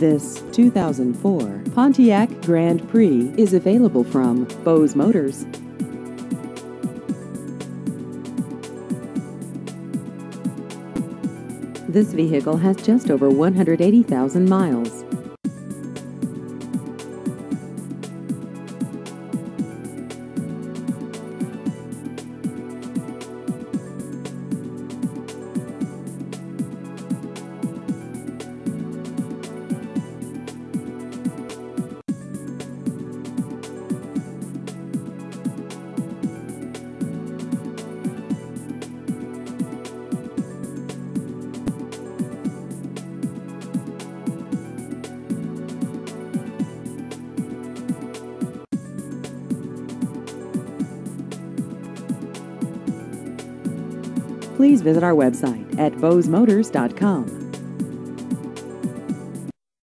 This 2004 Pontiac Grand Prix is available from Bose Motors. This vehicle has just over 180,000 miles. Please visit our website at bosemotors.com.